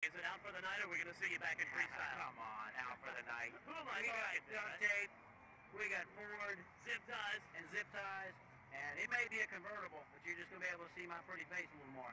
Is it out for the night, or are we going to see you back in freestyle? Come on, out for the night. Who am I We got duct tape, we got Ford Zip ties. and zip ties, and it may be a convertible, but you're just gonna be able to see my pretty face a little more.